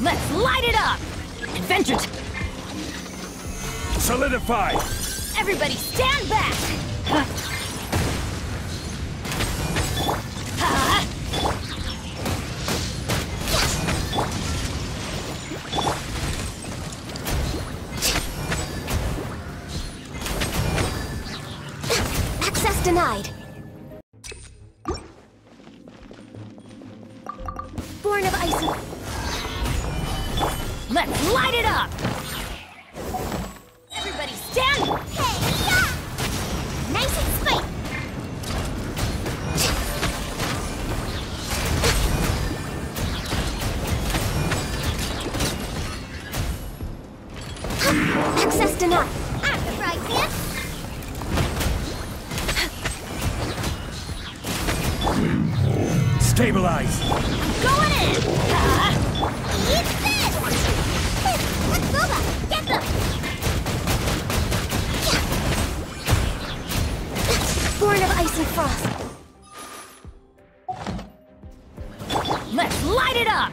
Let's light it up! Adventure Solidify! Everybody stand back! Access denied. Born of ice. Let's light it up! Everybody stand! Access denied. I'm the. Stabilize! Going in! Ha! Eat this! Let's Boba! Get them! Born of ice and frost. Let's light it up!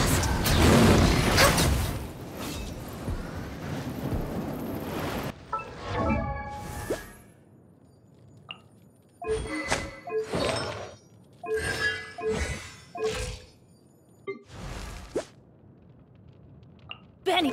frost. Benny!